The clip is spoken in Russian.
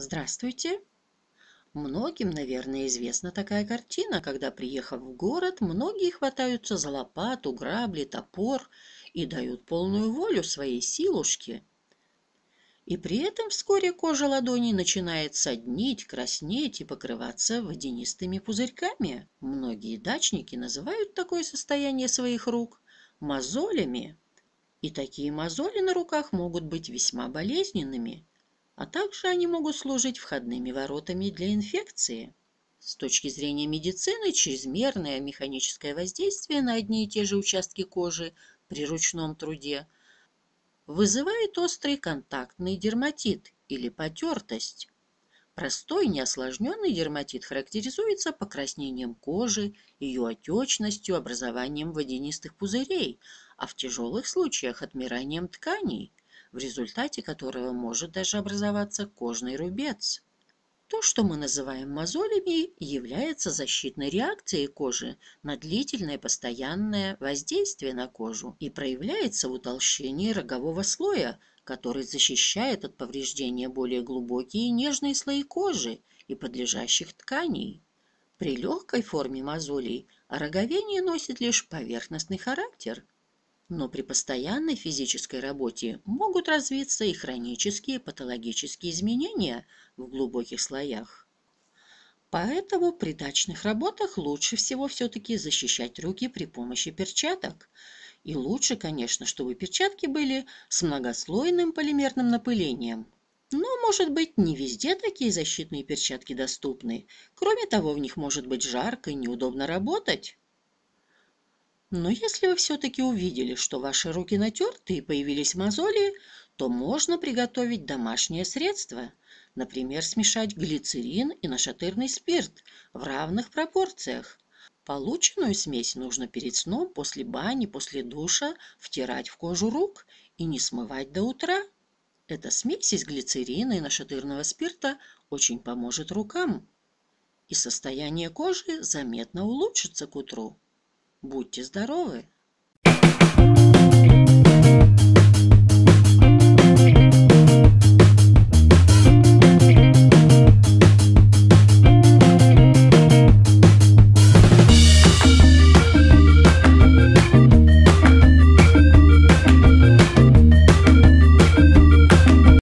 Здравствуйте! Многим, наверное, известна такая картина, когда, приехав в город, многие хватаются за лопату, грабли, топор и дают полную волю своей силушке. И при этом вскоре кожа ладоней начинает соднить, краснеть и покрываться водянистыми пузырьками. Многие дачники называют такое состояние своих рук мозолями. И такие мозоли на руках могут быть весьма болезненными – а также они могут служить входными воротами для инфекции. С точки зрения медицины, чрезмерное механическое воздействие на одни и те же участки кожи при ручном труде вызывает острый контактный дерматит или потертость. Простой неосложненный дерматит характеризуется покраснением кожи, ее отечностью, образованием водянистых пузырей, а в тяжелых случаях отмиранием тканей – в результате которого может даже образоваться кожный рубец. То, что мы называем мозолями, является защитной реакцией кожи на длительное постоянное воздействие на кожу и проявляется в утолщении рогового слоя, который защищает от повреждения более глубокие и нежные слои кожи и подлежащих тканей. При легкой форме мозолей ороговение носит лишь поверхностный характер – но при постоянной физической работе могут развиться и хронические патологические изменения в глубоких слоях. Поэтому при дачных работах лучше всего все-таки защищать руки при помощи перчаток. И лучше, конечно, чтобы перчатки были с многослойным полимерным напылением. Но, может быть, не везде такие защитные перчатки доступны. Кроме того, в них может быть жарко и неудобно работать. Но если вы все-таки увидели, что ваши руки натерты и появились мозоли, то можно приготовить домашнее средство. Например, смешать глицерин и нашатырный спирт в равных пропорциях. Полученную смесь нужно перед сном, после бани, после душа втирать в кожу рук и не смывать до утра. Эта смесь из глицерина и нашатырного спирта очень поможет рукам, и состояние кожи заметно улучшится к утру. Будьте здоровы!